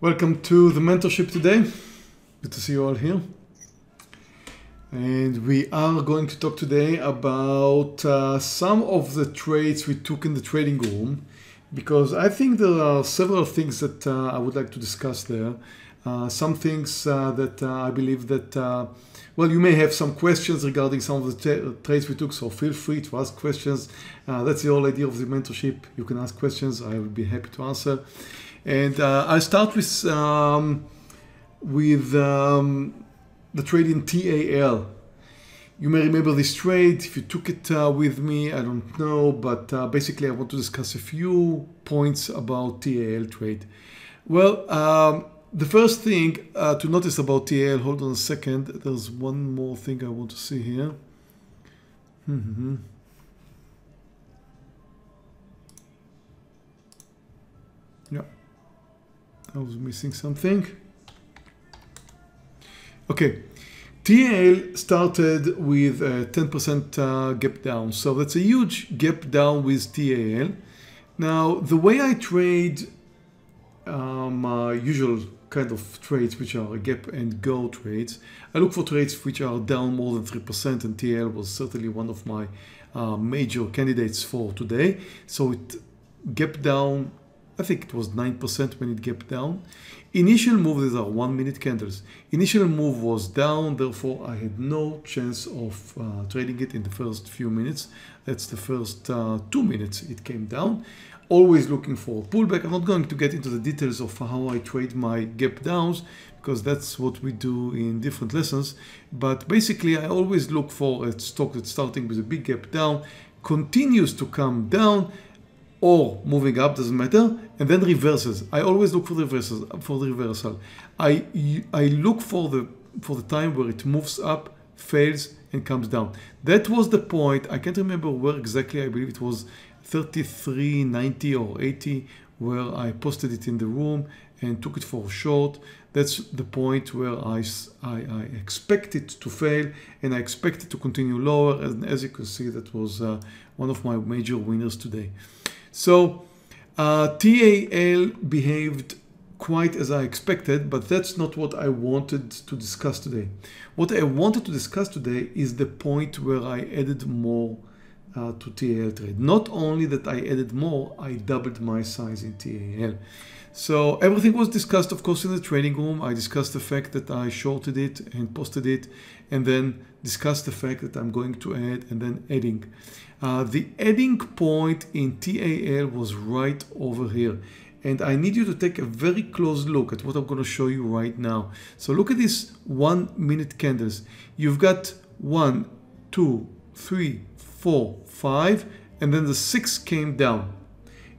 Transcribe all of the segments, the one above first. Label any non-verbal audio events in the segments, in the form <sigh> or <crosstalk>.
Welcome to the mentorship today. Good to see you all here. And we are going to talk today about uh, some of the trades we took in the trading room because I think there are several things that uh, I would like to discuss there. Uh, some things uh, that uh, I believe that, uh, well, you may have some questions regarding some of the trades we took, so feel free to ask questions. that's the whole idea of the mentorship. You can ask questions. I will be happy to answer. And uh, I'll start with, um, with um, the trade in TAL. You may remember this trade. If you took it uh, with me, I don't know, but uh, basically I want to discuss a few points about TAL trade. Well, um, the first thing uh, to notice about TAL, hold on a second, there's one more thing I want to see here. Mm -hmm. I was missing something. Okay, TAL started with a 10% uh, gap down. So that's a huge gap down with TAL. Now, the way I trade um, my usual kind of trades, which are gap and go trades, I look for trades which are down more than 3% and TAL was certainly one of my uh, major candidates for today. So it gap down I think it was 9% when it gapped down. Initial move, these are one minute candles. Initial move was down, therefore I had no chance of uh, trading it in the first few minutes. That's the first uh, two minutes it came down. Always looking for pullback. I'm not going to get into the details of how I trade my gap downs because that's what we do in different lessons. But basically I always look for a stock that's starting with a big gap down, continues to come down, or moving up, doesn't matter, and then reverses. I always look for the reversals, for the reversal. I, I look for the, for the time where it moves up, fails, and comes down. That was the point. I can't remember where exactly. I believe it was 33, 90 or 80 where I posted it in the room and took it for a short. That's the point where I, I, I expect it to fail and I expect it to continue lower. And as you can see, that was uh, one of my major winners today. So uh, TAL behaved quite as I expected, but that's not what I wanted to discuss today. What I wanted to discuss today is the point where I added more uh, to TAL trade. Not only that I added more, I doubled my size in TAL. So everything was discussed, of course, in the trading room. I discussed the fact that I shorted it and posted it, and then discussed the fact that I'm going to add and then adding. Uh, the adding point in TAL was right over here. And I need you to take a very close look at what I'm going to show you right now. So look at these one minute candles. You've got one, two, three, four, five, and then the six came down.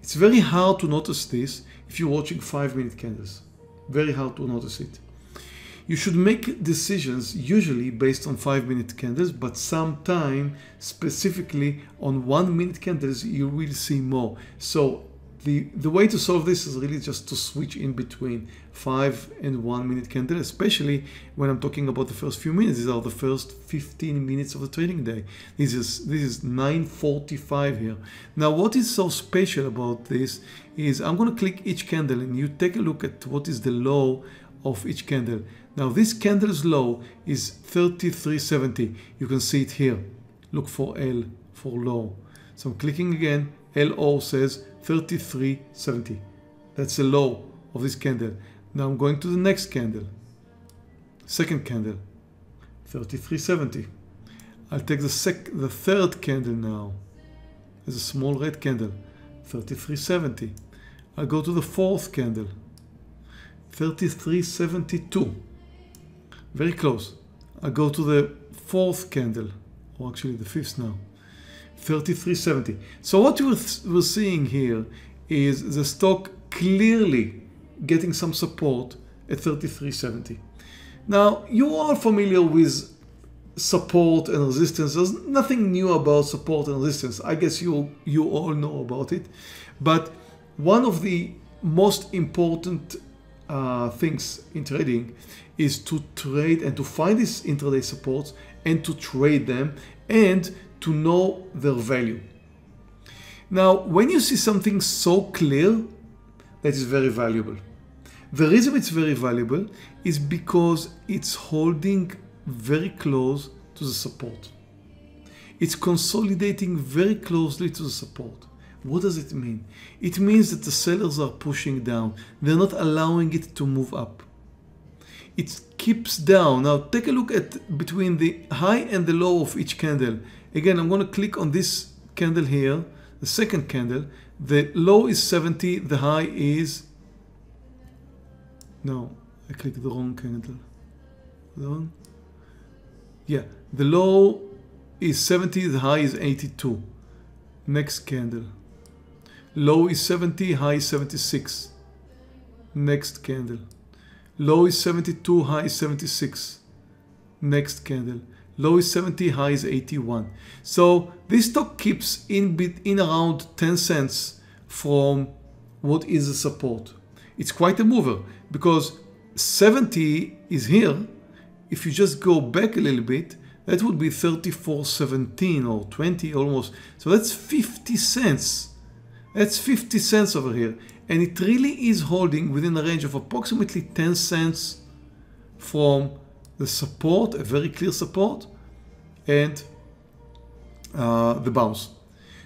It's very hard to notice this if you're watching five minute candles. Very hard to notice it. You should make decisions usually based on five minute candles, but sometime specifically on one minute candles, you will see more. So the, the way to solve this is really just to switch in between five and one minute candle, especially when I'm talking about the first few minutes. These are the first 15 minutes of the trading day. This is, this is 9.45 here. Now, what is so special about this is I'm going to click each candle and you take a look at what is the low of each candle. Now this candle's low is 33.70. You can see it here. Look for L for low. So I'm clicking again. LO says 33.70. That's the low of this candle. Now I'm going to the next candle. Second candle, 33.70. I'll take the sec the third candle now. There's a small red candle, 33.70. I'll go to the fourth candle, 33.72 very close. I go to the fourth candle, or actually the fifth now, 33.70. So what we're seeing here is the stock clearly getting some support at 33.70. Now, you are familiar with support and resistance. There's nothing new about support and resistance. I guess you, you all know about it. But one of the most important uh, things in trading is to trade and to find these intraday supports and to trade them and to know their value. Now, when you see something so clear, that is very valuable. The reason it's very valuable is because it's holding very close to the support. It's consolidating very closely to the support. What does it mean? It means that the sellers are pushing down. They're not allowing it to move up. It keeps down. Now take a look at between the high and the low of each candle. Again, I'm going to click on this candle here, the second candle. The low is 70, the high is, no, I clicked the wrong candle. The? Yeah, the low is 70, the high is 82. Next candle. Low is 70, high is 76. Next candle. Low is 72, high is 76. Next candle. Low is 70, high is 81. So this stock keeps in, in around 10 cents from what is the support. It's quite a mover because 70 is here. If you just go back a little bit, that would be 34.17 or 20 almost. So that's 50 cents. That's 50 cents over here. And it really is holding within a range of approximately 10 cents from the support, a very clear support, and uh, the bounce.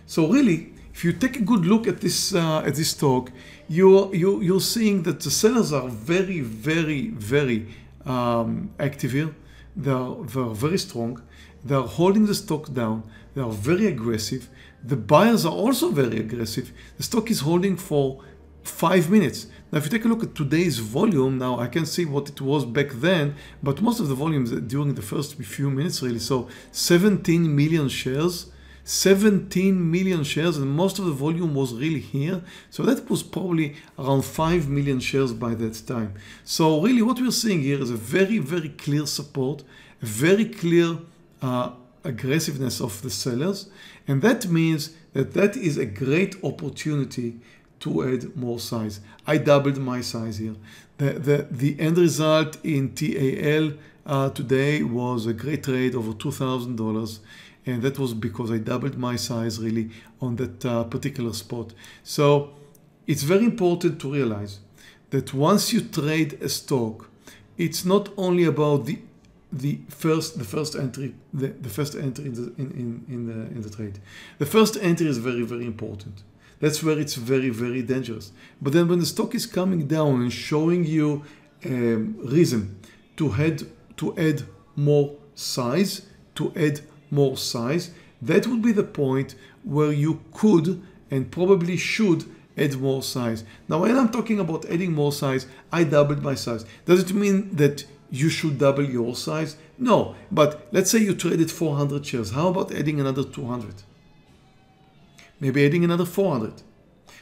So really, if you take a good look at this uh, at this stock, you're you, you're seeing that the sellers are very, very, very um, active here. They are, they are very strong. They are holding the stock down. They are very aggressive. The buyers are also very aggressive. The stock is holding for five minutes. Now, if you take a look at today's volume, now I can see what it was back then, but most of the volumes during the first few minutes really. So 17 million shares, 17 million shares, and most of the volume was really here. So that was probably around 5 million shares by that time. So really what we're seeing here is a very, very clear support, a very clear uh, aggressiveness of the sellers. And that means that that is a great opportunity to add more size. I doubled my size here. The, the, the end result in TAL uh, today was a great trade over $2,000 and that was because I doubled my size really on that uh, particular spot. So it's very important to realize that once you trade a stock, it's not only about the the first the first entry the, the first entry in the in, in, in the in the trade. The first entry is very very important. That's where it's very, very dangerous. But then when the stock is coming down and showing you um, reason to head to add more size, to add more size, that would be the point where you could and probably should add more size. Now, when I'm talking about adding more size, I doubled my size. Does it mean that you should double your size? No, but let's say you traded 400 shares. How about adding another 200? Maybe adding another 400.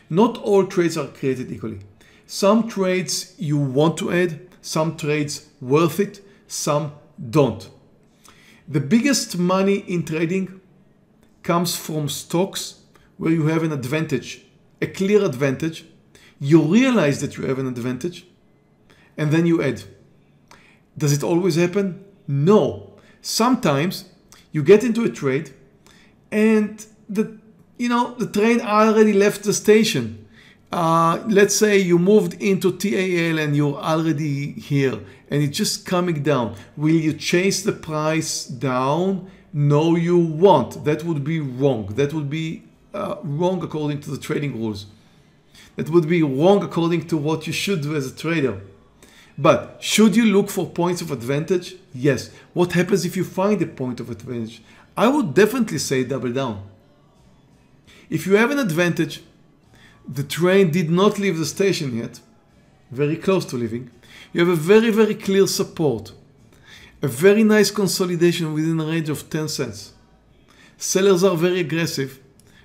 Not all trades are created equally. Some trades you want to add, some trades worth it, some don't. The biggest money in trading comes from stocks where you have an advantage, a clear advantage. You realize that you have an advantage and then you add. Does it always happen? No. Sometimes you get into a trade and the you know, the train already left the station. Uh, let's say you moved into TAL and you're already here and it's just coming down. Will you chase the price down? No, you won't. That would be wrong. That would be uh, wrong according to the trading rules. That would be wrong according to what you should do as a trader. But should you look for points of advantage? Yes. What happens if you find a point of advantage? I would definitely say double down. If you have an advantage, the train did not leave the station yet, very close to leaving, you have a very, very clear support, a very nice consolidation within a range of 10 cents. Sellers are very aggressive,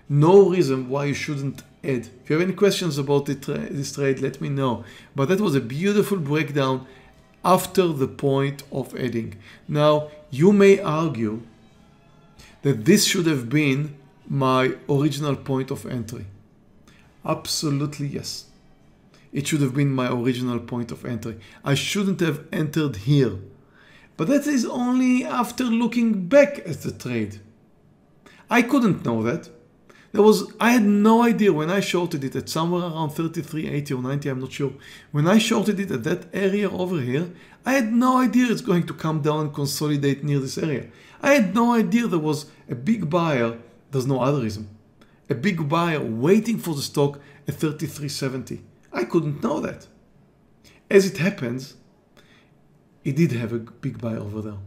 no reason why you shouldn't add. If you have any questions about this trade, let me know. But that was a beautiful breakdown after the point of adding. Now, you may argue that this should have been my original point of entry? Absolutely yes. It should have been my original point of entry. I shouldn't have entered here. But that is only after looking back at the trade. I couldn't know that. There was, I had no idea when I shorted it at somewhere around 33, 80 or 90, I'm not sure. When I shorted it at that area over here, I had no idea it's going to come down and consolidate near this area. I had no idea there was a big buyer, there's no other reason, a big buyer waiting for the stock at 33.70. I couldn't know that. As it happens, it did have a big buy over there.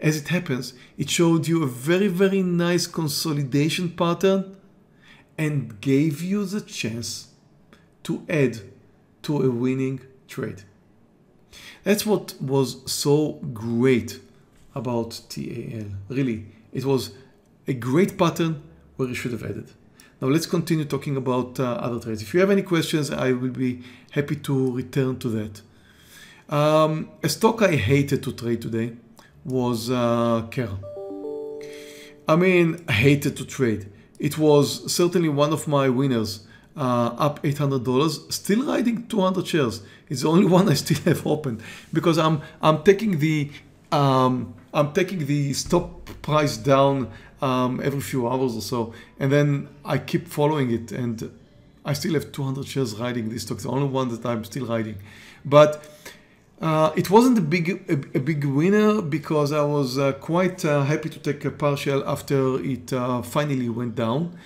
As it happens, it showed you a very, very nice consolidation pattern and gave you the chance to add to a winning trade. That's what was so great about TAL. Really, it was a great pattern where you should have added. Now let's continue talking about uh, other trades. If you have any questions, I will be happy to return to that. Um, a stock I hated to trade today was uh, Cara. I mean, I hated to trade. It was certainly one of my winners, uh, up $800, still riding 200 shares. It's the only <laughs> one I still have open because I'm I'm taking the um, I'm taking the stop price down um, every few hours or so, and then I keep following it, and I still have 200 shares riding this stock. The only one that I'm still riding, but. Uh, it wasn't a big a, a, big winner because I was uh, quite uh, happy to take a partial after it uh, finally went down.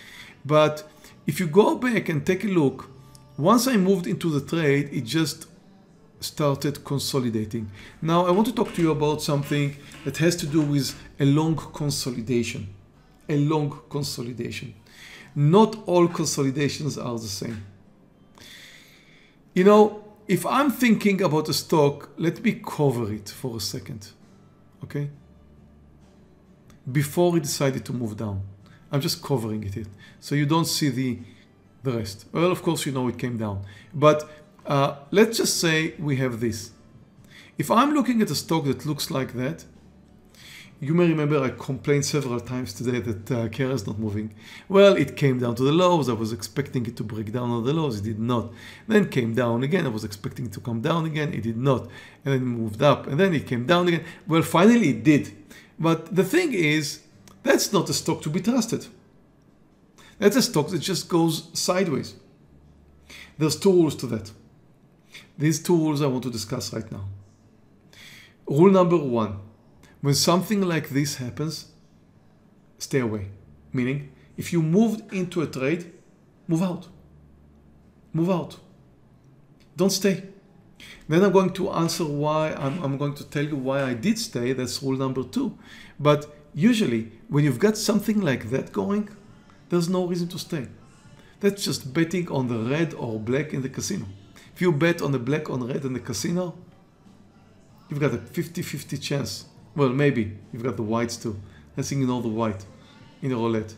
But if you go back and take a look, once I moved into the trade, it just started consolidating. Now I want to talk to you about something that has to do with a long consolidation. A long consolidation. Not all consolidations are the same. You know, if I'm thinking about a stock, let me cover it for a second, okay? Before it decided to move down. I'm just covering it, so you don't see the, the rest. Well, of course, you know it came down. But uh, let's just say we have this. If I'm looking at a stock that looks like that, you may remember I complained several times today that uh, is not moving. Well, it came down to the lows. I was expecting it to break down on the lows. It did not. Then came down again. I was expecting it to come down again. It did not. And then moved up. And then it came down again. Well, finally it did. But the thing is, that's not a stock to be trusted. That's a stock that just goes sideways. There's two rules to that. These two rules I want to discuss right now. Rule number one when something like this happens, stay away. Meaning, if you moved into a trade, move out. Move out. Don't stay. Then I'm going to answer why, I'm, I'm, going to tell you why I did stay. That's rule number two. But usually, when you've got something like that going, there's no reason to stay. That's just betting on the red or black in the casino. If you bet on the black or red in the casino, you've got a 50-50 chance well, maybe. You've got the whites too. Let's ignore the white in the roulette.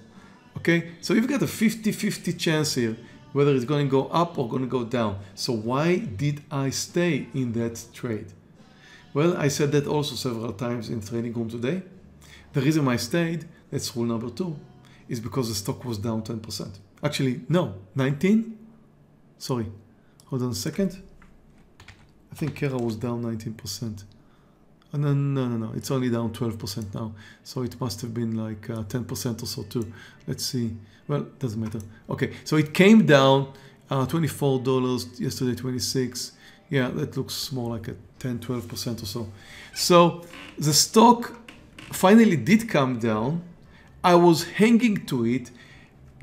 Okay, so you've got a 50-50 chance here whether it's going to go up or going to go down. So why did I stay in that trade? Well, I said that also several times in trading room today. The reason I stayed, that's rule number two, is because the stock was down 10%. Actually, no, 19? Sorry, hold on a second. I think Cara was down 19%. No, no, no, no. It's only down 12% now. So it must have been like 10% uh, or so too. Let's see. Well, doesn't matter. Okay, so it came down uh, $24 yesterday, 26. Yeah, that looks more like a 10, 12% or so. So the stock finally did come down. I was hanging to it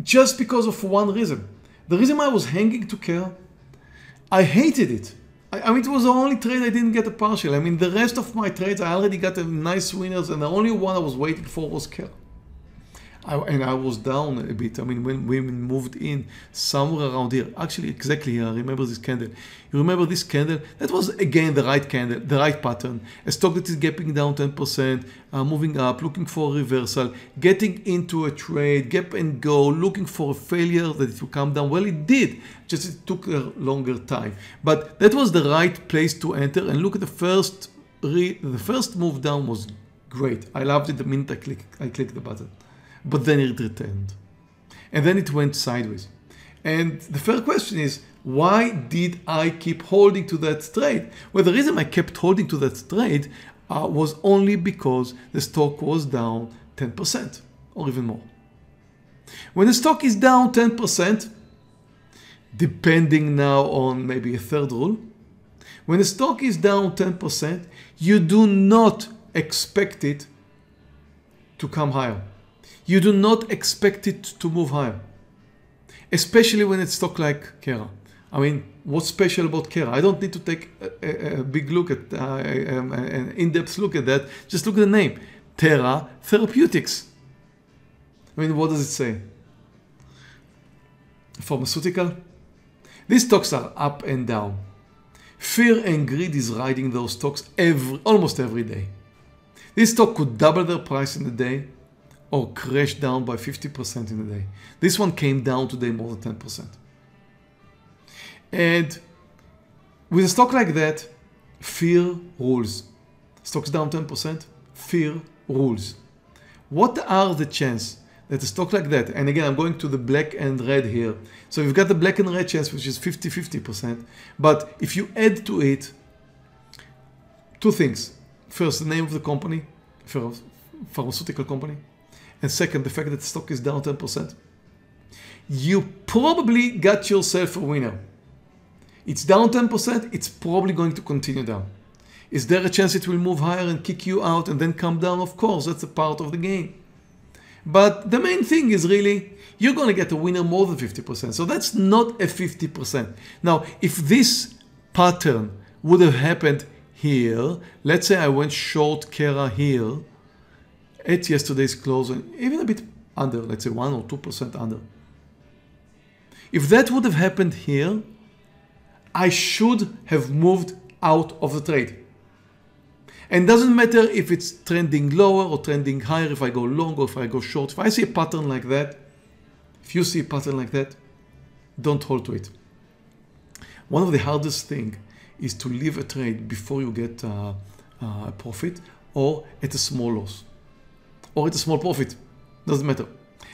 just because of one reason. The reason I was hanging to Cara, I hated it. I, mean, it was the only trade I didn't get a partial. I mean, the rest of my trades, I already got a nice winners, and the only one I was waiting for was Cara. I, and I was down a bit. I mean, when women moved in somewhere around here, actually, exactly here, I remember this candle. You remember this candle? That was again the right candle, the right pattern. A stock that is gapping down 10%, uh, moving up, looking for a reversal, getting into a trade, gap and go, looking for a failure that it will come down. Well, it did, just it took a longer time. But that was the right place to enter. And look at the first, the first move down was great. I loved it the minute I click, I clicked the button but then it returned. And then it went sideways. And the first question is, why did I keep holding to that trade? Well, the reason I kept holding to that trade uh, was only because the stock was down 10% or even more. When the stock is down 10%, depending now on maybe a third rule, when the stock is down 10%, you do not expect it to come higher. You do not expect it to move higher, especially when it's stock like Cara. I mean, what's special about Cara? I don't need to take a, a, a big look at, uh, um, an in-depth look at that. Just look at the name, Cara Therapeutics. I mean, what does it say? Pharmaceutical? These stocks are up and down. Fear and greed is riding those stocks every, almost every day. This stock could double their price in a day Oh, or crash down by 50% in a day. This one came down today more than 10%. And with a stock like that, fear rules. Stocks down 10%, fear rules. What are the chances that a stock like that, and again, I'm going to the black and red here. So you've got the black and red chance, which is 50-50%. But if you add to it two things. First, the name of the company, pharmaceutical company. And second, the fact that the stock is down 10%. You probably got yourself a winner. It's down 10%, it's probably going to continue down. Is there a chance it will move higher and kick you out and then come down? Of course, that's a part of the game. But the main thing is really, you're going to get a winner more than 50%. So that's not a 50%. Now, if this pattern would have happened here, let's say I went short Cara here at yesterday's close, and even a bit under, let's say 1 or 2% under. If that would have happened here, I should have moved out of the trade. And doesn't matter if it's trending lower or trending higher, if I go long or if I go short. If I see a pattern like that, if you see a pattern like that, don't hold to it. One of the hardest thing is to leave a trade before you get uh, uh, a profit or at a small loss or at a small profit. Doesn't matter.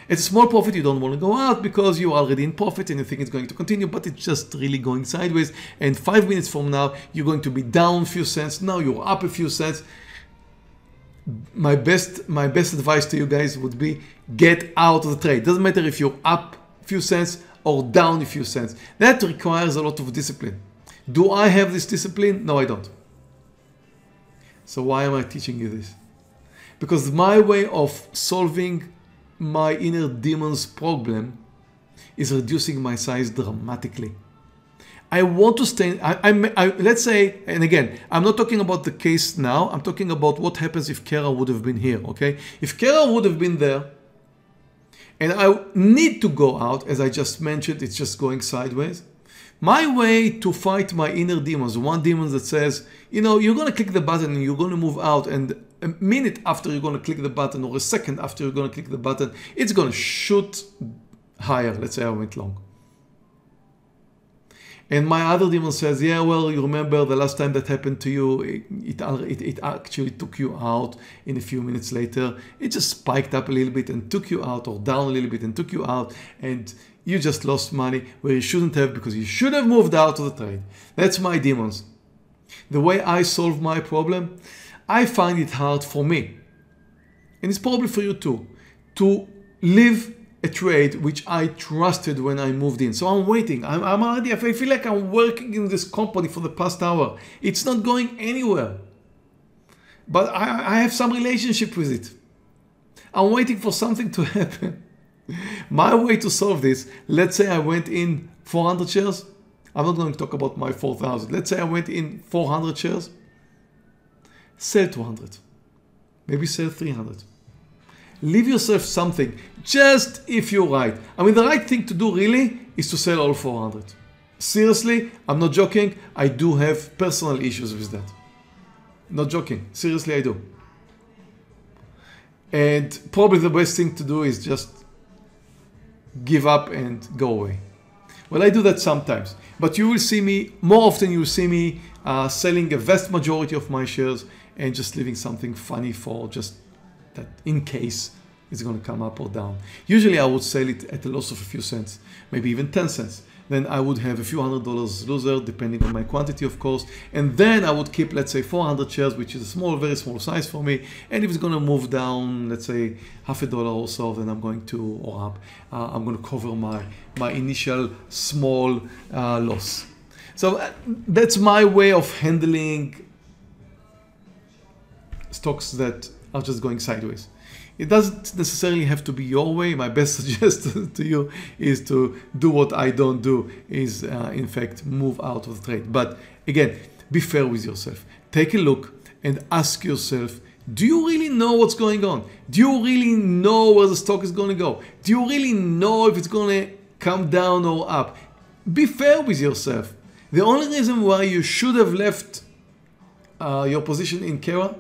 It's a small profit, you don't want to go out because you're already in profit and you think it's going to continue, but it's just really going sideways. And five minutes from now, you're going to be down a few cents. Now you're up a few cents. My best, my best advice to you guys would be get out of the trade. Doesn't matter if you're up a few cents or down a few cents. That requires a lot of discipline. Do I have this discipline? No, I don't. So why am I teaching you this? Because my way of solving my inner demon's problem is reducing my size dramatically. I want to stay, I, I, I, let's say, and again, I'm not talking about the case now, I'm talking about what happens if Cara would have been here, okay? If Cara would have been there, and I need to go out, as I just mentioned, it's just going sideways. My way to fight my inner demons, one demon that says, you know, you're going to click the button and you're going to move out and a minute after you're going to click the button or a second after you're going to click the button, it's going to shoot higher. Let's say I went long. And my other demon says, yeah, well, you remember the last time that happened to you, it, it, it, actually took you out in a few minutes later. It just spiked up a little bit and took you out or down a little bit and took you out. And you just lost money where you shouldn't have because you should have moved out of the trade. That's my demons. The way I solve my problem, I find it hard for me, and it's probably for you too, to live a trade which I trusted when I moved in. So I'm waiting. I'm, I'm already, I feel like I'm working in this company for the past hour. It's not going anywhere. But I, I have some relationship with it. I'm waiting for something to <laughs> happen. <laughs> My way to solve this, let's say I went in 400 shares. I'm not going to talk about my 4,000. Let's say I went in 400 shares sell 200. Maybe sell 300. Leave yourself something, just if you're right. I mean, the right thing to do really is to sell all 400. Seriously, I'm not joking. I do have personal issues with that. Not joking. Seriously, I do. And probably the best thing to do is just give up and go away. Well, I do that sometimes, but you will see me, more often you will see me uh, selling a vast majority of my shares and just leaving something funny for just that in case it's going to come up or down. Usually I would sell it at a loss of a few cents, maybe even 10 cents. Then I would have a few hundred dollars loser depending on my quantity of course. And then I would keep let's say 400 shares which is a small very small size for me. And if it's going to move down let's say half a dollar or so then I'm going to or up uh, I'm going to cover my my initial small uh, loss. So uh, that's my way of handling stocks that are just going sideways. It doesn't necessarily have to be your way. My best <laughs> suggestion to you is to do what I don't do is uh, in fact move out of the trade. But again, be fair with yourself. Take a look and ask yourself, do you really know what's going on? Do you really know where the stock is going to go? Do you really know if it's going to come down or up? Be fair with yourself. The only reason why you should have left uh, your position in Cara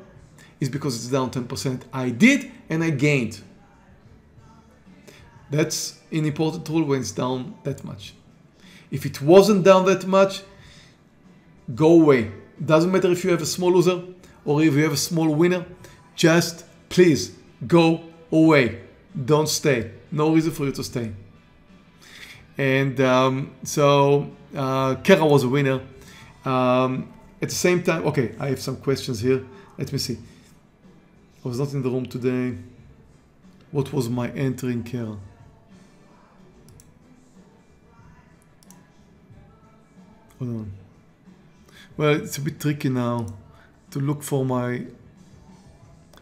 is because it's down 10%. I did and I gained. That's an important tool when it's down that much. If it wasn't down that much, go away. Doesn't matter if you have a small loser or if you have a small winner, just please go away. Don't stay. No reason for you to stay. And um, so uh, Cara was a winner. Um, at the same time, okay, I have some questions here. Let me see. Was not in the room today. What was my entering Cara? Hold on. Well, it's a bit tricky now to look for my.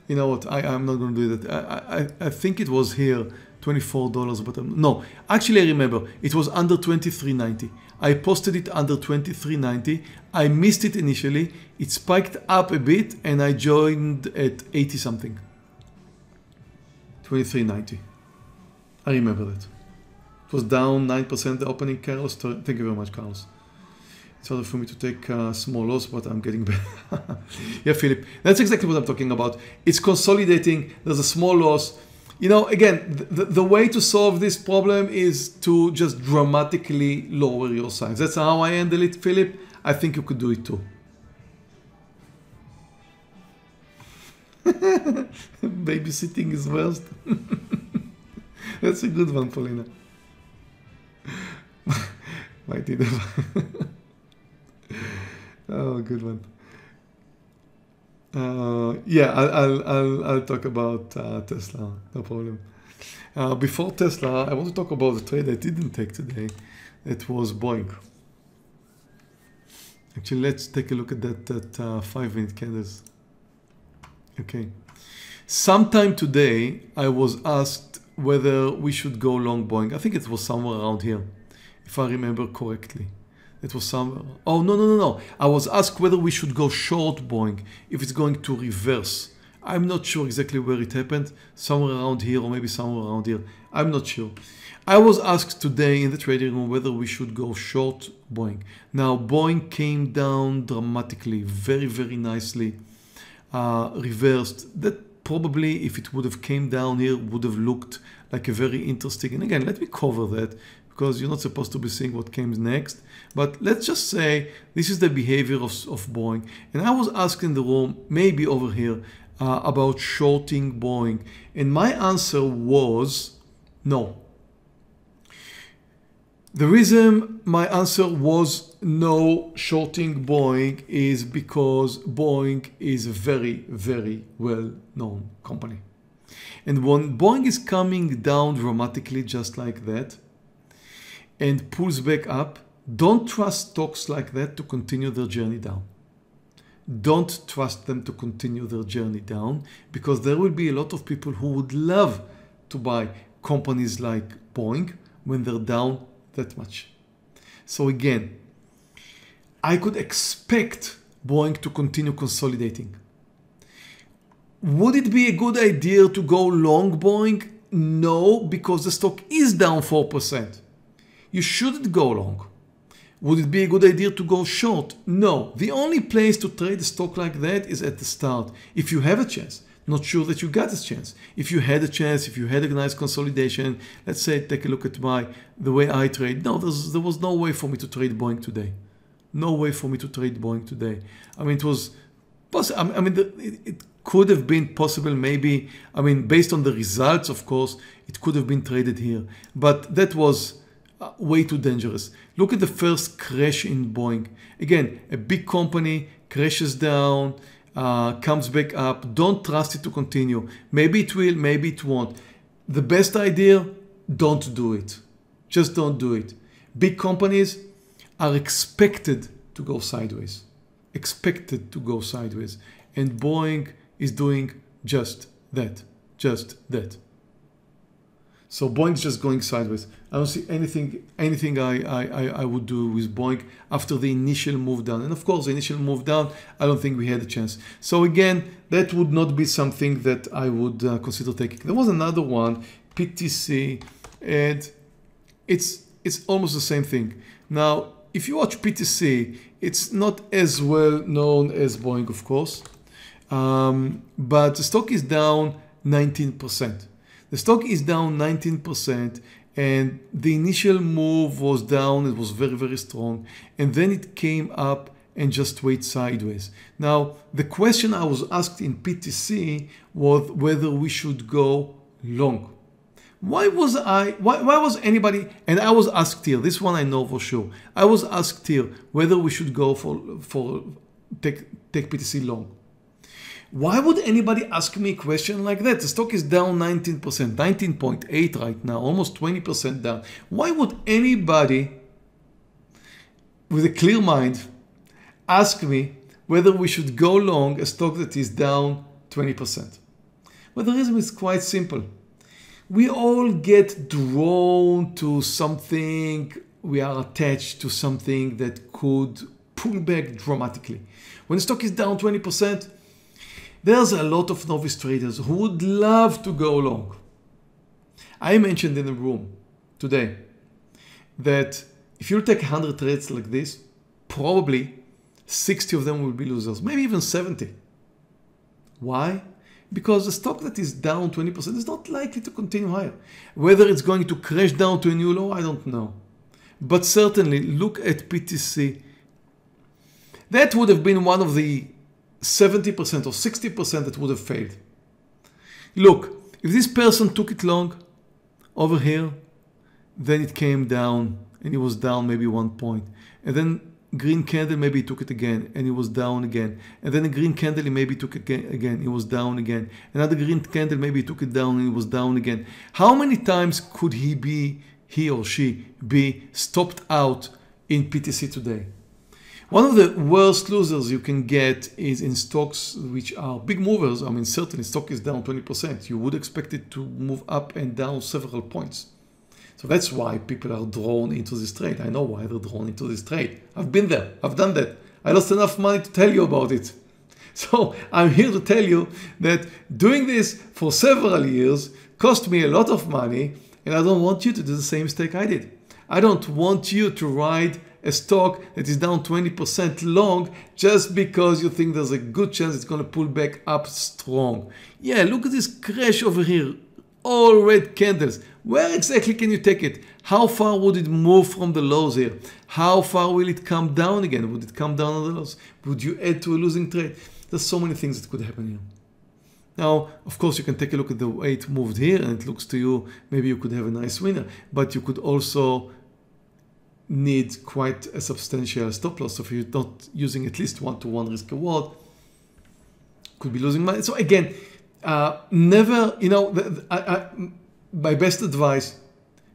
You know what? I, I'm not going to do that. I, I, I think it was here, $24, but I'm, no. Actually, I remember. It was under 23.90. I posted it under 23.90. I missed it initially. It spiked up a bit and I joined at 80 something. 23.90. I remember that. It was down 9% the opening, Carlos. Thank you very much, Carlos. It's harder for me to take a small loss, but I'm getting <laughs> better. yeah, Philip. That's exactly what I'm talking about. It's consolidating. There's a small loss you know, again, the, the way to solve this problem is to just dramatically lower your size. That's how I handle it, Philip. I think you could do it too. <laughs> Babysitting is worst. <laughs> That's a good one. Mighty <laughs> Oh, good one. Uh, yeah, I'll, I'll, I'll, talk about uh, Tesla, no problem. Uh, before Tesla, I want to talk about the trade I didn't take today. It was Boeing. Actually, let's take a look at that, that uh, five minute candles. Okay. Sometime today, I was asked whether we should go long Boeing. I think it was somewhere around here, if I remember correctly. It was some, oh no, no, no, no. I was asked whether we should go short Boeing, if it's going to reverse. I'm not sure exactly where it happened, somewhere around here or maybe somewhere around here. I'm not sure. I was asked today in the trading room whether we should go short Boeing. Now Boeing came down dramatically, very, very nicely, uh, reversed. That probably if it would have came down here would have looked like a very interesting, and again, let me cover that because you're not supposed to be seeing what comes next. But let's just say this is the behavior of, of Boeing. And I was asked in the room, maybe over here, uh, about shorting Boeing. And my answer was no. The reason my answer was no shorting Boeing is because Boeing is a very, very well known company. And when Boeing is coming down dramatically just like that, and pulls back up, don't trust stocks like that to continue their journey down. Don't trust them to continue their journey down because there will be a lot of people who would love to buy companies like Boeing when they're down that much. So again, I could expect Boeing to continue consolidating. Would it be a good idea to go long Boeing? No, because the stock is down 4% you shouldn't go long. Would it be a good idea to go short? No. The only place to trade a stock like that is at the start. If you have a chance, not sure that you got a chance. If you had a chance, if you had a nice consolidation, let's say take a look at my the way I trade. No, there was no way for me to trade Boeing today. No way for me to trade Boeing today. I mean, it was possible. I mean, the, it, it could have been possible maybe. I mean, based on the results, of course, it could have been traded here. But that was uh, way too dangerous. Look at the first crash in Boeing. Again, a big company crashes down, uh, comes back up. Don't trust it to continue. Maybe it will, maybe it won't. The best idea, don't do it. Just don't do it. Big companies are expected to go sideways. Expected to go sideways. And Boeing is doing just that. Just that. So Boeing's just going sideways. I don't see anything anything I, I, I would do with Boeing after the initial move down. And of course, the initial move down, I don't think we had a chance. So again, that would not be something that I would uh, consider taking. There was another one, PTC, and it's it's almost the same thing. Now, if you watch PTC, it's not as well known as Boeing, of course, um, but the stock is down 19%. The stock is down 19% and the initial move was down, it was very, very strong. And then it came up and just went sideways. Now, the question I was asked in PTC was whether we should go long. Why was I, why, why was anybody, and I was asked here, this one I know for sure. I was asked here whether we should go for, for take, take PTC long. Why would anybody ask me a question like that? The stock is down 19%, 19.8 right now, almost 20% down. Why would anybody with a clear mind ask me whether we should go long a stock that is down 20%? Well, the reason is quite simple. We all get drawn to something, we are attached to something that could pull back dramatically. When the stock is down 20%, there's a lot of novice traders who would love to go long. I mentioned in the room today that if you take 100 trades like this, probably 60 of them will be losers, maybe even 70. Why? Because a stock that is down 20% is not likely to continue higher. Whether it's going to crash down to a new low, I don't know. But certainly look at PTC. That would have been one of the 70% or 60% that would have failed. Look, if this person took it long over here, then it came down and it was down maybe one point. And then green candle, maybe took it again and it was down again. And then a green candle, he maybe took it again, it was down again. Another green candle, maybe took it down and it was down again. How many times could he be, he or she, be stopped out in PTC today? One of the worst losers you can get is in stocks which are big movers. I mean, certainly stock is down 20%. You would expect it to move up and down several points. So that's why people are drawn into this trade. I know why they're drawn into this trade. I've been there. I've done that. I lost enough money to tell you about it. <laughs> So I'm here to tell you that doing this for several years cost me a lot of money and I don't want you to do the same mistake I did. I don't want you to ride a stock that is down 20% long just because you think there's a good chance it's going to pull back up strong. Yeah, look at this crash over here. All red candles. Where exactly can you take it? How far would it move from the lows here? How far will it come down again? Would it come down on the lows? Would you add to a losing trade? There's so many things that could happen here. Now, of course, you can take a look at the way it moved here and it looks to you, maybe you could have a nice winner, but you could also need quite a substantial stop loss. So if you're not using at least one-to-one risk reward, could be losing money. So again, uh, never, you know, the, I, I, my best advice,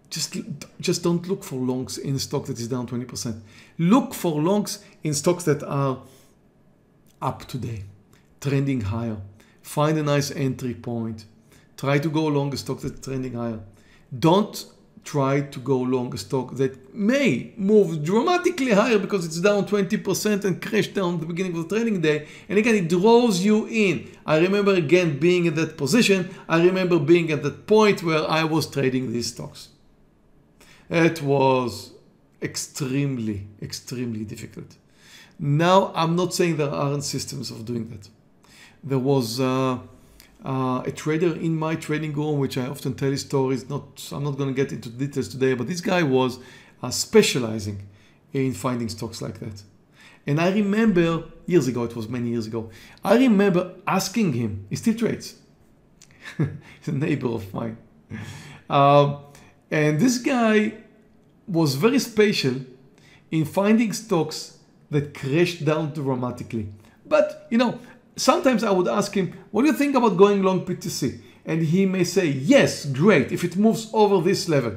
just, just don't look for longs in stock that is down 20%. Look for longs in stocks that are up today, trending higher. Find a nice entry point. Try to go along a stock that's trending higher. Don't try to go long a stock that may move dramatically higher because it's down 20% and crash down at the beginning of the trading day. And again, it draws you in. I remember again being in that position. I remember being at that point where I was trading these stocks. It was extremely, extremely difficult. Now, I'm not saying there aren't systems of doing that. There was uh, uh, a trader in my trading room, which I often tell his stories. Not, I'm not going to get into details today, but this guy was uh, specializing in finding stocks like that. And I remember years ago, it was many years ago, I remember asking him, he still trades. <laughs> He's a neighbor of mine. Um, and this guy was very special in finding stocks that crashed down dramatically. But you know, sometimes I would ask him, what do you think about going long PTC? And he may say, yes, great, if it moves over this level.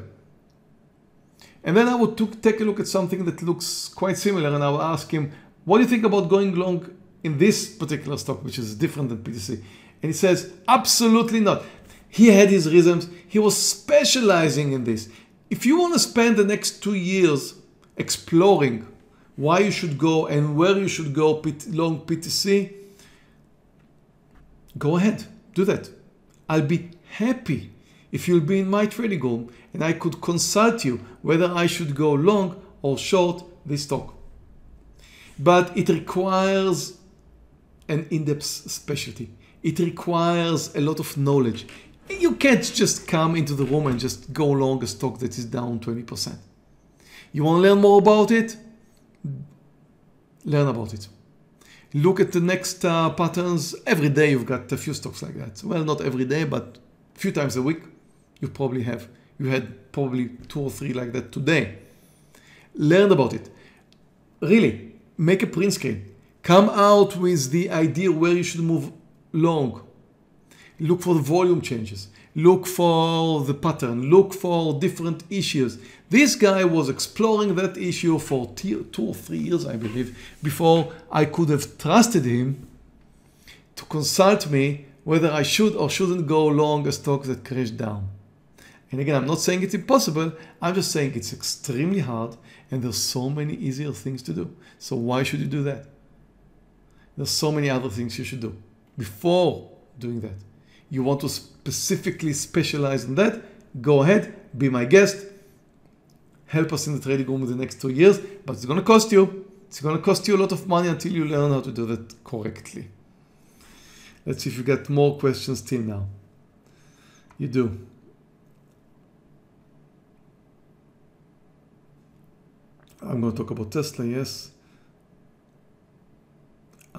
And then I would take a look at something that looks quite similar and I would ask him, what do you think about going long in this particular stock, which is different than PTC? And he says, absolutely not. He had his reasons. He was specializing in this. If you want to spend the next two years exploring why you should go and where you should go long PTC, go ahead, do that. I'll be happy if you'll be in my trading room and I could consult you whether I should go long or short this stock. But it requires an in-depth specialty. It requires a lot of knowledge. You can't just come into the room and just go long a stock that is down 20%. You want to learn more about it? Learn about it. Look at the next uh, patterns. Every day you've got a few stocks like that. Well, not every day, but a few times a week you probably have. You had probably two or three like that today. Learn about it. Really, make a print screen. Come out with the idea where you should move long. Look for the volume changes. Look for the pattern. Look for different issues. This guy was exploring that issue for two or three years, I believe, before I could have trusted him to consult me whether I should or shouldn't go long a stock that crashed down. And again, I'm not saying it's impossible. I'm just saying it's extremely hard and there's so many easier things to do. So why should you do that? There's so many other things you should do before doing that you want to specifically specialize in that, go ahead, be my guest, help us in the trading room in the next two years, but it's going to cost you. It's going to cost you a lot of money until you learn how to do that correctly. Let's see if you get more questions till now. You do. I'm going to talk about Tesla, yes.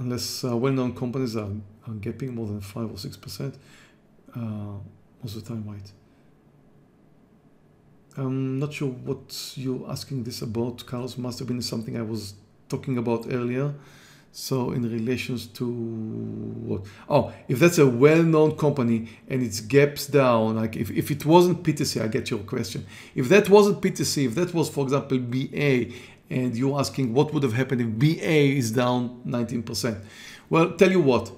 Unless uh, well-known companies are, are gapping more than 5 or 6% uh, most of the time right. I'm not sure what you're asking this about. Carlos must have been something I was talking about earlier. So in relations to what? Oh, if that's a well-known company and it's gaps down, like if, if it wasn't PTC, I get your question. If that wasn't PTC, if that was, for example, BA, and you're asking what would have happened if BA is down 19%. Well, tell you what,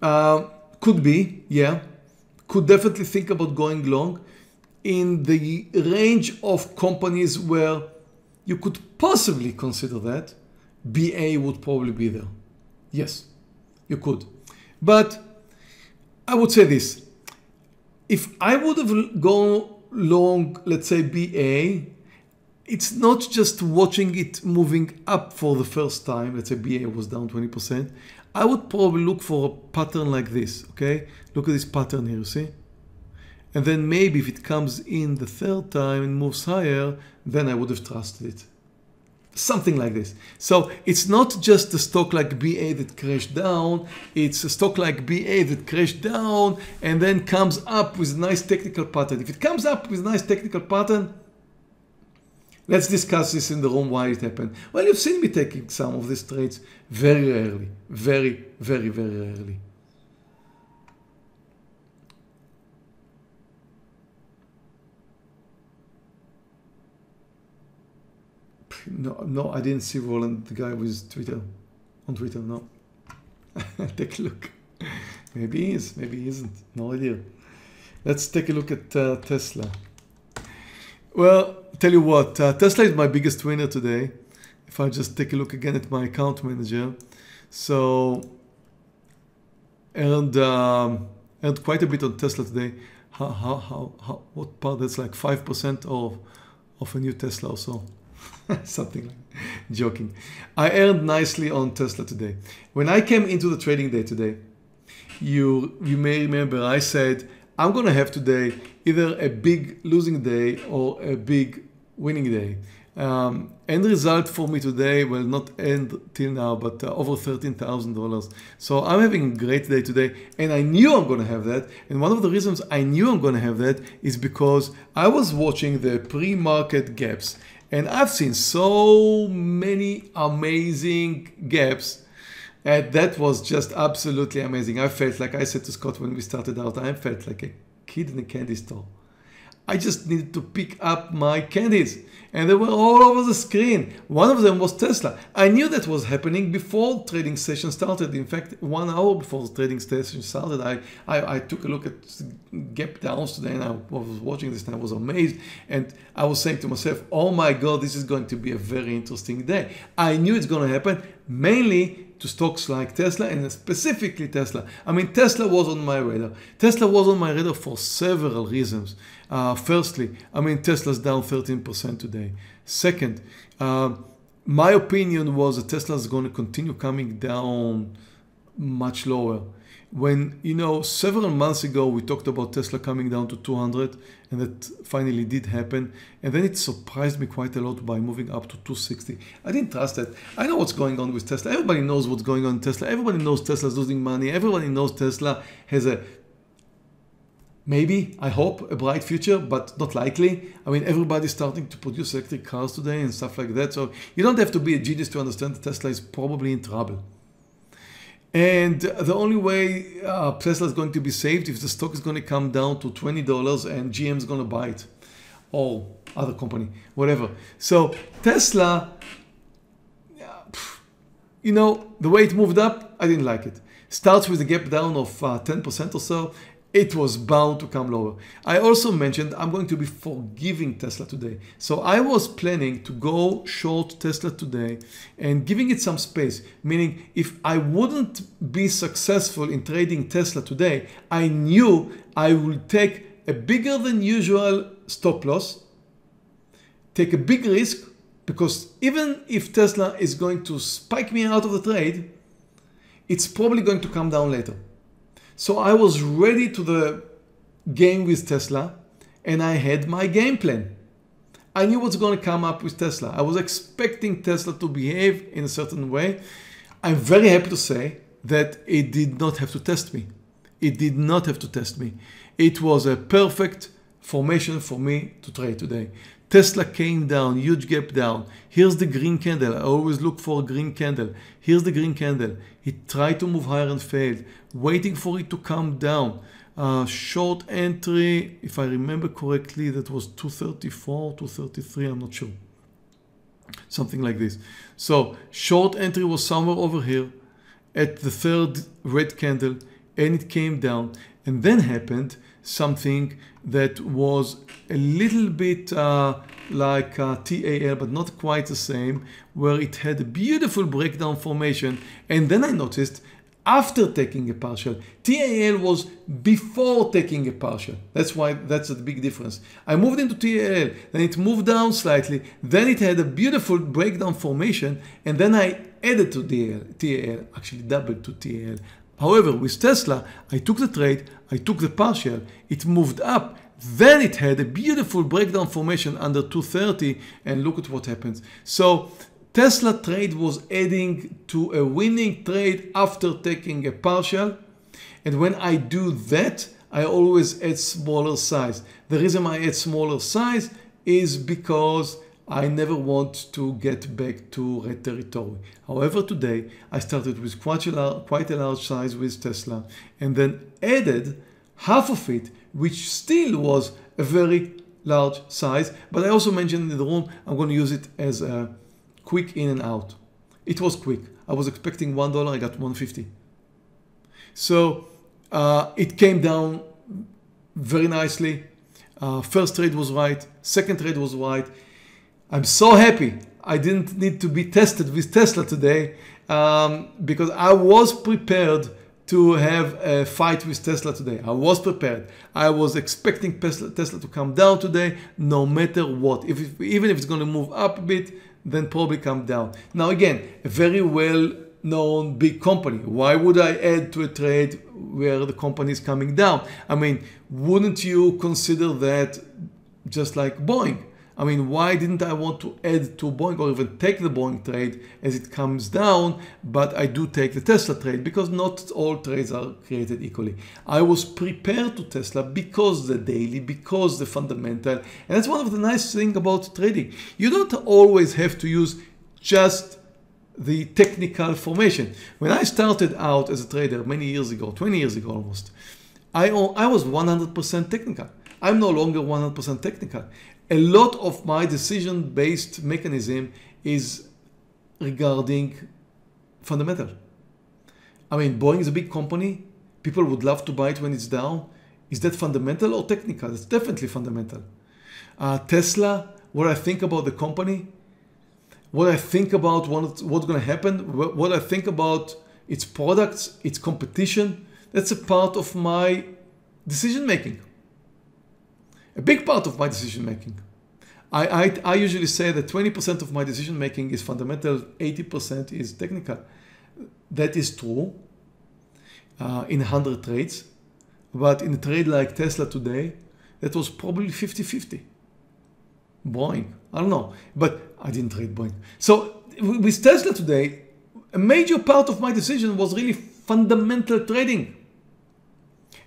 uh, could be, yeah, could definitely think about going long in the range of companies where you could possibly consider that. BA would probably be there. Yes, you could. But I would say this. If I would have gone long, let's say BA, it's not just watching it moving up for the first time. Let's say BA was down 20%. I would probably look for a pattern like this, okay? Look at this pattern here, see? And then maybe if it comes in the third time and moves higher, then I would have trusted it. Something like this. So it's not just a stock like BA that crashed down, it's a stock like BA that crashed down and then comes up with a nice technical pattern. If it comes up with a nice technical pattern, Let's discuss this in the room why it happened. Well, you've seen me taking some of these trades very early, very, very, very early. No, no, I didn't see Roland, the guy with Twitter, on Twitter, no. <laughs> take a look. Maybe he is, maybe he isn't, no idea. Let's take a look at uh, Tesla. Well, tell you what, uh, Tesla is my biggest winner today. If I just take a look again at my account manager. So, earned, um, earned quite a bit on Tesla today. How, how, how, how what part? That's like 5% of, of a new Tesla or so. <laughs> Something joking. I earned nicely on Tesla today. When I came into the trading day today, you you may remember I said I'm gonna have today either a big losing day or a big winning day. Um, end result for me today, well, not end till now, but uh, over $13,000. So I'm having a great day today, and I knew I'm going to have that. And one of the reasons I knew I'm going to have that is because I was watching the pre-market gaps, and I've seen so many amazing gaps. And that was just absolutely amazing. I felt like I said to Scott when we started out, I felt like a kid in a candy store. I just needed to pick up my candies and they were all over the screen. One of them was Tesla. I knew that was happening before trading session started. In fact, one hour before the trading session started, I, I, I took a look at gap downs today and I was watching this and I was amazed. And I was saying to myself, oh my God, this is going to be a very interesting day. I knew it's going to happen mainly to stocks like Tesla and specifically Tesla. I mean, Tesla was on my radar. Tesla was on my radar for several reasons. Uh, firstly, I mean, Tesla's down 13% today. Second, uh, my opinion was that Tesla's going to continue coming down much lower when you know several months ago we talked about tesla coming down to 200 and that finally did happen and then it surprised me quite a lot by moving up to 260 i didn't trust that. I know what's going on with tesla. Everybody knows what's going on in tesla. Everybody knows tesla's losing money. Everybody knows tesla has a maybe i hope a bright future but not likely. I mean everybody's starting to produce electric cars today and stuff like that so you don't have to be a genius to understand that tesla is probably in trouble and the only way uh, Tesla is going to be saved if the stock is going to come down to $20 and GM is going to buy it or other company, whatever. So Tesla, you know, the way it moved up, I didn't like it. Starts with a gap down of 10% uh, or so it was bound to come lower. I also mentioned I'm going to be forgiving Tesla today. So I was planning to go short Tesla today and giving it some space, meaning if I wouldn't be successful in trading Tesla today, I knew I would take a bigger than usual stop loss, take a big risk, because even if Tesla is going to spike me out of the trade, it's probably going to come down later. So I was ready to the game with Tesla and I had my game plan. I knew what's going to come up with Tesla. I was expecting Tesla to behave in a certain way. I'm very happy to say that it did not have to test me. It did not have to test me. It was a perfect formation for me to trade today. Tesla came down, huge gap down. Here's the green candle. I always look for a green candle. Here's the green candle. He tried to move higher and failed, waiting for it to come down. Uh, short entry, if I remember correctly, that was 234, 233, I'm not sure. Something like this. So short entry was somewhere over here at the third red candle and it came down and then happened something that was a little bit uh, like uh, TAL but not quite the same where it had a beautiful breakdown formation and then I noticed after taking a partial. TAL was before taking a partial. That's why that's a big difference. I moved into TAL, then it moved down slightly, then it had a beautiful breakdown formation, and then I added to TAL, TAL actually doubled to TAL. However, with Tesla, I took the trade, I took the partial, it moved up, then it had a beautiful breakdown formation under 230 and look at what happens. So Tesla trade was adding to a winning trade after taking a partial. And when I do that, I always add smaller size. The reason I add smaller size is because I never want to get back to red territory. However, today I started with quite a, large, quite a large size with Tesla and then added half of it, which still was a very large size. But I also mentioned in the room, I'm going to use it as a quick in and out. It was quick. I was expecting $1, I got 150. So uh, it came down very nicely. Uh, first trade was right. Second trade was right. I'm so happy I didn't need to be tested with Tesla today um, because I was prepared to have a fight with Tesla today. I was prepared. I was expecting Tesla, to come down today no matter what. If, even if it's going to move up a bit, then probably come down. Now again, a very well known big company. Why would I add to a trade where the company is coming down? I mean, wouldn't you consider that just like Boeing? I mean, why didn't I want to add to Boeing or even take the Boeing trade as it comes down, but I do take the Tesla trade because not all trades are created equally. I was prepared to Tesla because the daily, because the fundamental, and that's one of the nice things about trading. You don't always have to use just the technical formation. When I started out as a trader many years ago, 20 years ago almost, I, I was 100% technical. I'm no longer 100% technical a lot of my decision-based mechanism is regarding fundamental. I mean, Boeing is a big company. People would love to buy it when it's down. Is that fundamental or technical? It's definitely fundamental. Uh, Tesla, what I think about the company, what I think about what, what's going to happen, what I think about its products, its competition, that's a part of my decision making a big part of my decision making. I, I, I usually say that 20% of my decision making is fundamental, 80% is technical. That is true uh, in 100 trades, but in a trade like Tesla today, that was probably 50-50. Boeing, I don't know, but I didn't trade Boeing. So with Tesla today, a major part of my decision was really fundamental trading.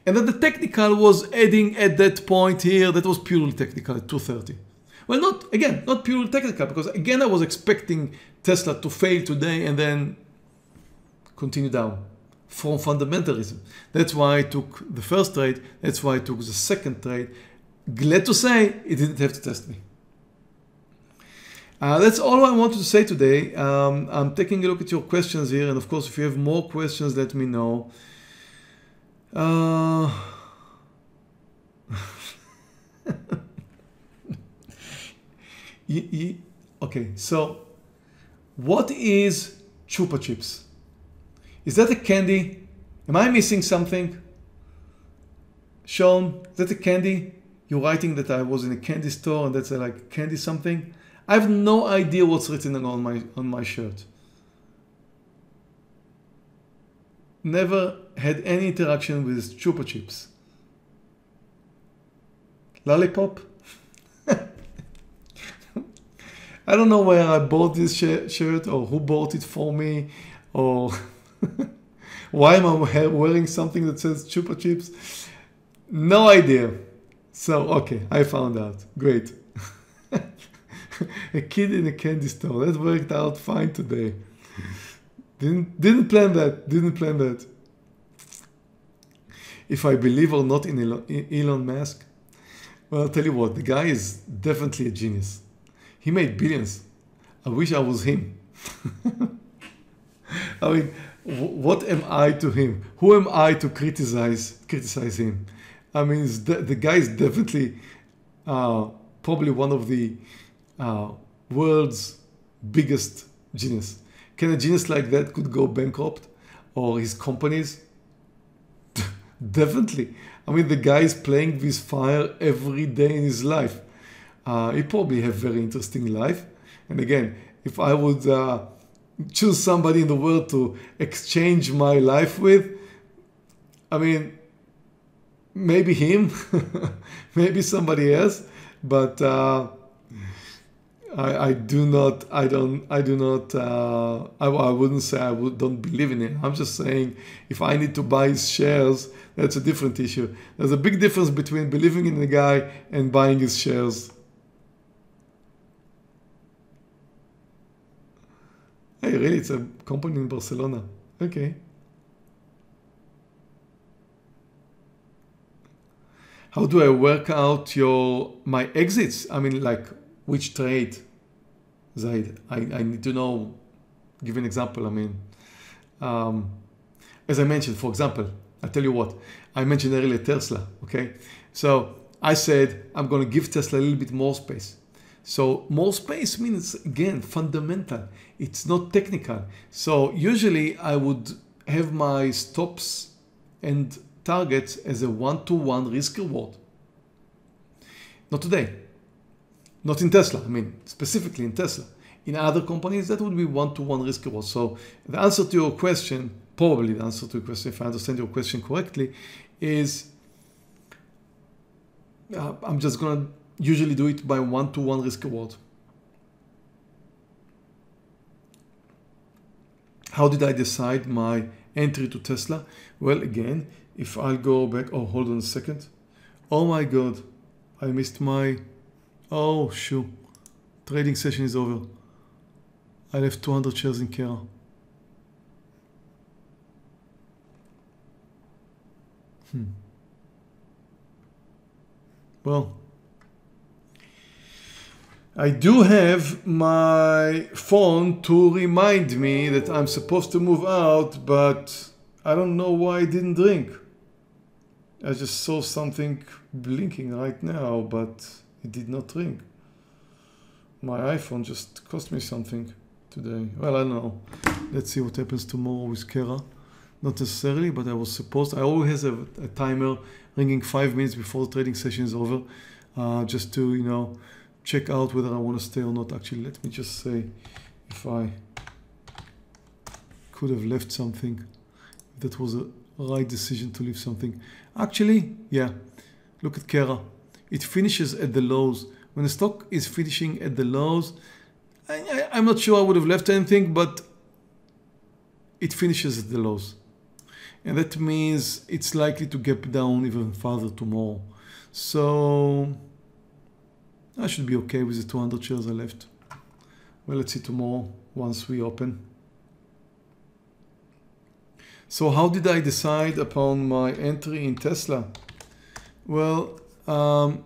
And then the technical was adding at that point here, that was purely technical at 230. Well, not, again, not purely technical, because again, I was expecting Tesla to fail today and then continue down from fundamentalism. That's why I took the first trade. That's why I took the second trade. Glad to say it didn't have to test me. Uh, that's all I wanted to say today. Um, I'm taking a look at your questions here. And of course, if you have more questions, let me know. Uh, <laughs> okay, so what is Chupa Chips? Is that a candy? Am I missing something? Sean, is that a candy? You're writing that I was in a candy store and that's a, like candy something? I have no idea what's written on my on my shirt. Never had any interaction with Chupa Chips. Lollipop? <laughs> I don't know where I bought this shirt or who bought it for me or <laughs> why am I wearing something that says Chupa Chips? No idea. So, okay, I found out. Great. <laughs> a kid in a candy store. That worked out fine today. Didn't, didn't plan that. Didn't plan that if I believe or not in Elon Musk? Well, I'll tell you what, the guy is definitely a genius. He made billions. I wish I was him. <laughs> I mean, what am I to him? Who am I to criticize criticize him? I mean, the, the guy is definitely uh, probably one of the uh, world's biggest genius. Can a genius like that could go bankrupt or his companies? <laughs> Definitely. I mean, the guy is playing with fire every day in his life. Uh, he probably have very interesting life. And again, if I would uh, choose somebody in the world to exchange my life with, I mean, maybe him, <laughs> maybe somebody else, but uh, I, I do not, I don't, I do not, uh, I, I wouldn't say I would, don't believe in it. I'm just saying if I need to buy his shares, that's a different issue. There's a big difference between believing in the guy and buying his shares. Hey, really? It's a company in Barcelona. Okay. How do I work out your my exits? I mean, like which trade? Zaid, I, I need to know, give an example. I mean, um, as I mentioned, for example, I'll tell you what, I mentioned earlier Tesla, okay? So I said I'm going to give Tesla a little bit more space. So more space means, again, fundamental. It's not technical. So usually I would have my stops and targets as a one-to-one -one risk reward. Not today. Not in Tesla, I mean, specifically in Tesla. In other companies, that would be one-to-one -one risk reward. So the answer to your question probably the answer to your question, if I understand your question correctly, is uh, I'm just going to usually do it by one-to-one risk reward. How did I decide my entry to Tesla? Well, again, if I'll go back, oh, hold on a second. Oh my God, I missed my, oh, shoo. Trading session is over. I left 200 shares in Cara. Hmm. Well, I do have my phone to remind me that I'm supposed to move out, but I don't know why I didn't drink. I just saw something blinking right now, but it did not ring. My iPhone just cost me something today. Well, I don't know. Let's see what happens tomorrow with Cara. Not necessarily, but I was supposed. I always have a, timer ringing five minutes before the trading session is over, uh, just to you know check out whether I want to stay or not. Actually, let me just say if I could have left something. That was a right decision to leave something. Actually, yeah, look at Cara. It finishes at the lows. When the stock is finishing at the lows, I, am not sure I would have left anything, but it finishes at the lows. And that means it's likely to gap down even further tomorrow. So I should be okay with the 200 shares I left. Well, let's see tomorrow once we open. So how did I decide upon my entry in Tesla? Well, um,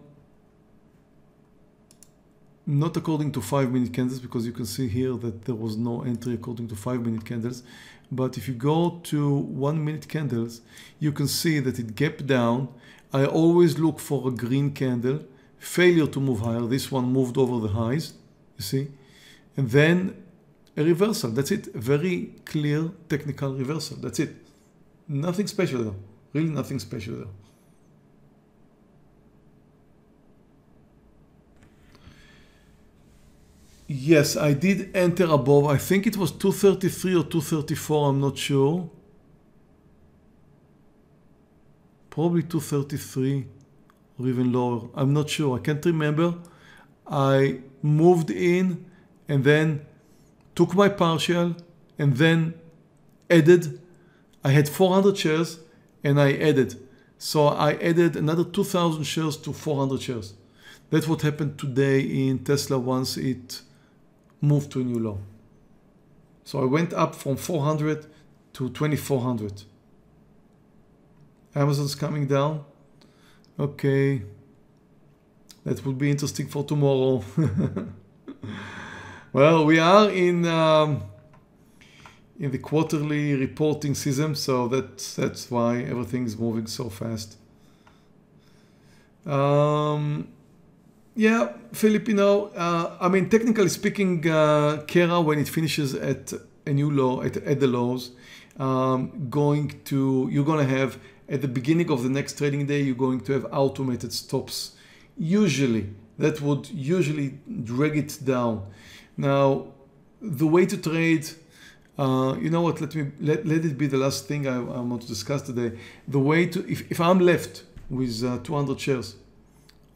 not according to 5 minute candles because you can see here that there was no entry according to 5 minute candles. But if you go to 1 minute candles, you can see that it gapped down. I always look for a green candle, failure to move higher. This one moved over the highs, you see. And then a reversal. That's it. Very clear technical reversal. That's it. Nothing special though. Really nothing special though. Yes, I did enter above. I think it was 233 or 234. I'm not sure. Probably 233 or even lower. I'm not sure. I can't remember. I moved in and then took my partial and then added. I had 400 shares and I added. So I added another 2,000 shares to 400 shares. That's what happened today in Tesla once it moved to a new low. So I went up from 400 to 2400. Amazon's coming down. Okay. That would be interesting for tomorrow. <laughs> Well, we are in um, in the quarterly reporting season, so that's that's why everything is moving so fast. Um, yeah, Filipino. Uh, I mean, technically speaking, uh, Cara when it finishes at a new low at, at the lows, um, going to you're gonna have at the beginning of the next trading day, you're going to have automated stops. Usually, that would usually drag it down. Now, the way to trade, uh, you know what, let me let, let it be the last thing I, I want to discuss today. The way to, if, if I'm left with uh, 200 shares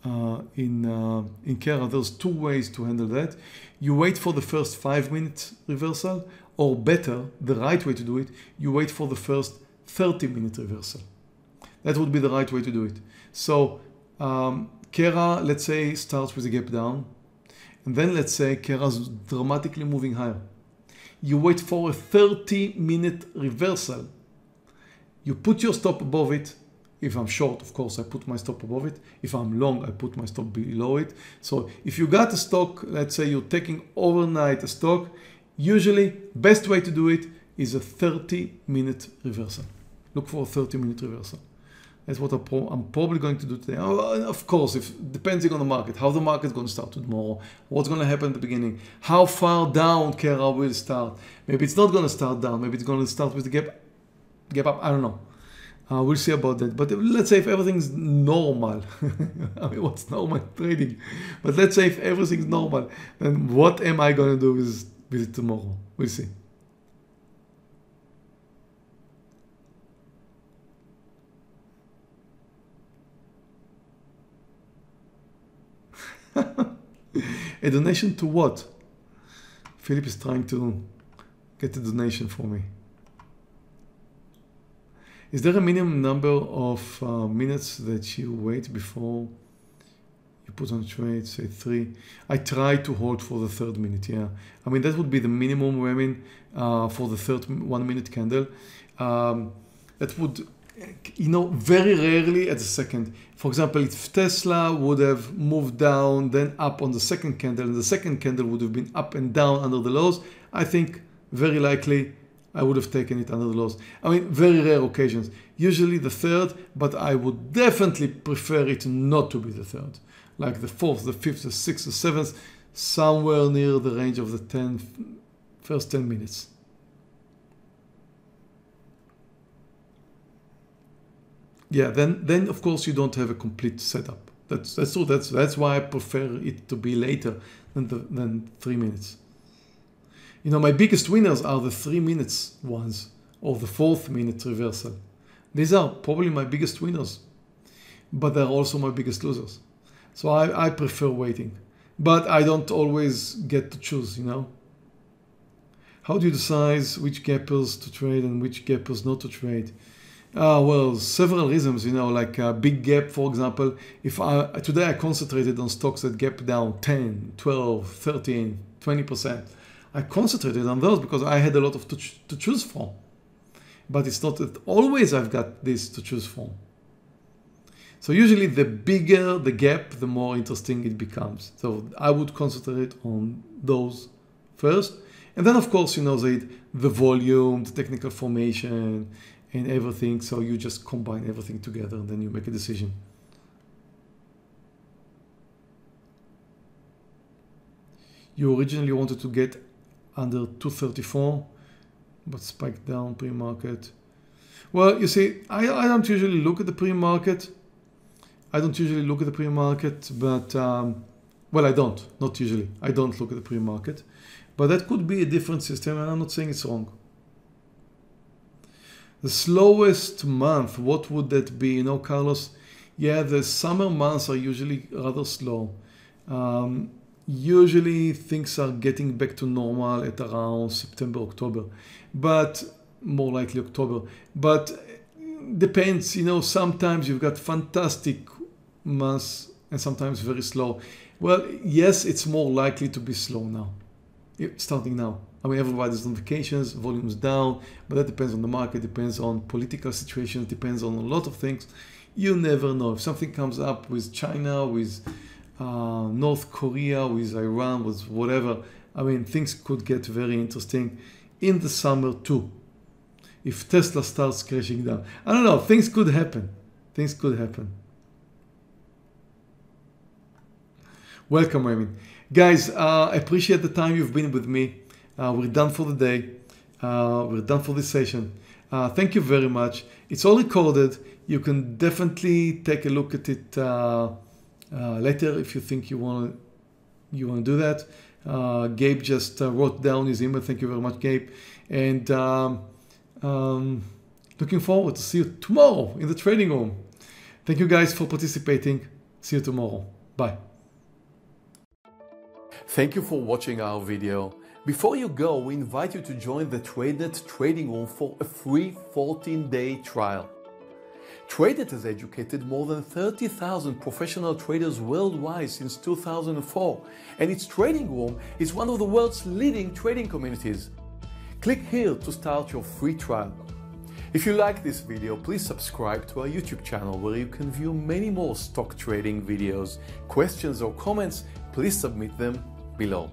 uh, in, uh, in Cara, there's two ways to handle that. You wait for the first five minute reversal, or better, the right way to do it, you wait for the first 30 minute reversal. That would be the right way to do it. So um, Cara, let's say, starts with a gap down. And then let's say Cara's dramatically moving higher. You wait for a 30 minute reversal. You put your stop above it. If I'm short, of course, I put my stop above it. If I'm long, I put my stop below it. So if you got a stock, let's say you're taking overnight a stock, usually best way to do it is a 30 minute reversal. Look for a 30 minute reversal. That's what I'm probably going to do today. Oh, uh, of course, if depending on the market, how the market is going to start tomorrow, what's going to happen at the beginning, how far down Cara will start. Maybe it's not going to start down. Maybe it's going to start with the gap, gap up. I don't know. Uh, we'll see about that. But let's say if everything's normal, <laughs> I mean, what's normal trading? But let's say if everything's normal, then what am I going to do with, with it tomorrow? We'll see. <laughs> A donation to what? Philip is trying to get a donation for me. Is there a minimum number of uh, minutes that you wait before you put on trade, say three? I try to hold for the third minute, yeah. I mean, that would be the minimum, I mean, uh, for the third one minute candle. Um, that would, you know, very rarely at the second. For example, if Tesla would have moved down, then up on the second candle, and the second candle would have been up and down under the lows, I think very likely I would have taken it under the lows. I mean, very rare occasions. Usually the third, but I would definitely prefer it not to be the third. Like the fourth, the fifth, the sixth, the seventh, somewhere near the range of the 10, first 10 minutes. Yeah, then, then of course you don't have a complete setup. That's, that's true. That's, that's why I prefer it to be later than, the, than three minutes. You know, my biggest winners are the three minutes ones or the fourth minute reversal. These are probably my biggest winners, but they're also my biggest losers. So I, I prefer waiting, but I don't always get to choose, you know. How do you decide which gappers to trade and which gappers not to trade? Uh, well, several reasons, you know, like a big gap, for example, if I, today I concentrated on stocks that gap down 10, 12, 13, 20%. I concentrated on those because I had a lot of to, ch to choose from. But it's not that always I've got this to choose from. So usually the bigger the gap, the more interesting it becomes. So I would concentrate on those first. And then of course, you know, the, the volume, the technical formation and everything. So you just combine everything together and then you make a decision. You originally wanted to get under 234 but spiked down pre-market. Well you see I, I don't usually look at the pre-market. I don't usually look at the pre-market but um, well I don't. Not usually. I don't look at the pre-market. But that could be a different system and I'm not saying it's wrong. The slowest month what would that be? You know Carlos? Yeah the summer months are usually rather slow. Um, usually things are getting back to normal at around September, October, but more likely October. But depends, you know, sometimes you've got fantastic months and sometimes very slow. Well, yes, it's more likely to be slow now, starting now. I mean, everybody's on vacations, volume's down, but that depends on the market, depends on political situations, depends on a lot of things. You never know. If something comes up with China, with uh, North Korea, with Iran, with whatever. I mean, things could get very interesting in the summer too. If Tesla starts crashing down. I don't know, things could happen. Things could happen. Welcome, Raymond. Guys, uh, I appreciate the time you've been with me. Uh, we're done for the day. Uh, we're done for this session. Uh, thank you very much. It's all recorded. You can definitely take a look at it uh, later if you think you want to you want to do that. Uh, Gabe just uh, wrote down his email. Thank you very much, Gabe. And um, um, looking forward to see you tomorrow in the trading room. Thank you guys for participating. See you tomorrow. Bye. Thank you for watching our video. Before you go, we invite you to join the TradeNet trading room for a free 14-day trial. TradeNet has educated more than 30,000 professional traders worldwide since 2004, and its trading room is one of the world's leading trading communities. Click here to start your free trial. If you like this video, please subscribe to our YouTube channel where you can view many more stock trading videos. Questions or comments, please submit them below.